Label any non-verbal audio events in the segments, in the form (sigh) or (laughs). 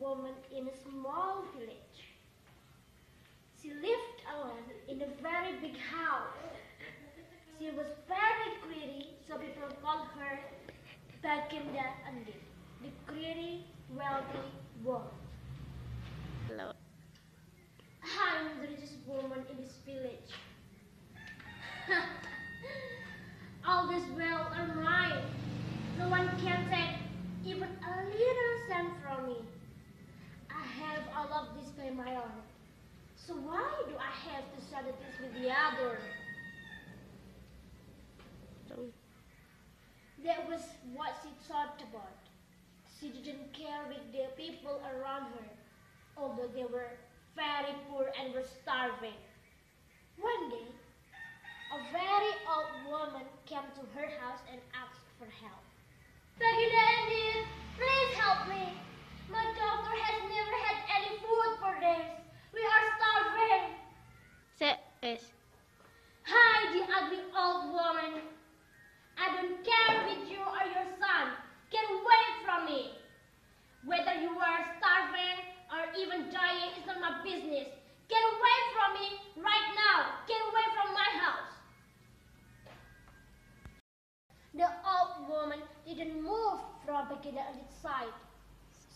woman in a small village. She lived alone in a very big house. She was very greedy, so people called her Baginda Andi, the greedy, wealthy woman. Hello. I am the richest woman in this village. (laughs) All this wealth are mine. No one can take by my own. So why do I have to share this with the other? That was what she thought about. She didn't care with the people around her, although they were very poor and were starving. One day, a very old woman came to her house and asked for help. Bagina Andy, please help me. My doctor has never had any food for days. We are starving. Es. Hi, the ugly old woman. I don't care with you or your son. Get away from me. Whether you are starving or even dying is not my business. Get away from me right now. Get away from my house. The old woman didn't move from Bagida Andit's side.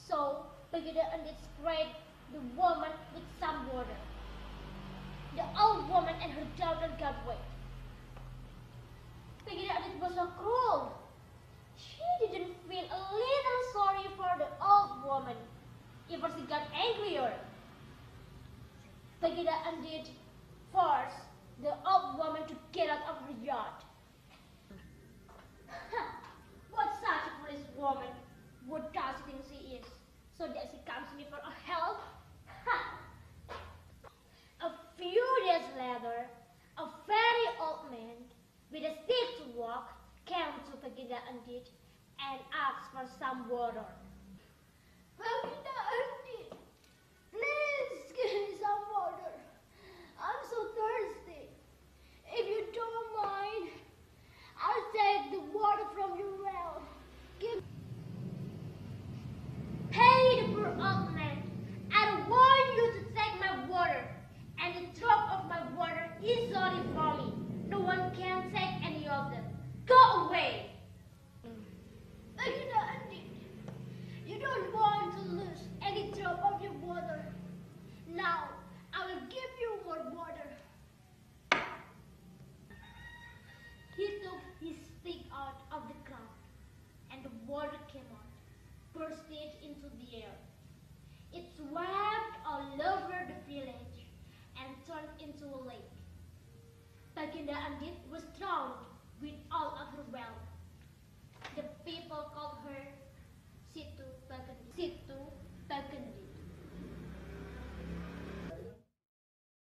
So Bagida Andit sprayed the woman with some water. The old woman and her daughter got wet. Peggy Adit was so cruel. She didn't feel a little sorry for the old woman. Even she got angrier. Peggy Adit forced the old woman to get out of her yard. (laughs) what such a foolish woman would does she think she is, so that she comes to me for help? A few days later, a very old man with a stick to walk came to Pagida Andit and asked for some water. Andit, please give me some water. I'm so thirsty. If you don't mind, I'll take the water from your well. Give the man. I want you to take my water. And the drop of my water is sorry for me. No one can take any of them. Go away. Agina Andi, you don't want to lose any drop of your water. Now, I will give you more water. He took his stick out of the ground, and the water came out, bursting into the air. It swept all over the village and turned into a lake. Baginda Andit was drowned with all of her wealth. The people called her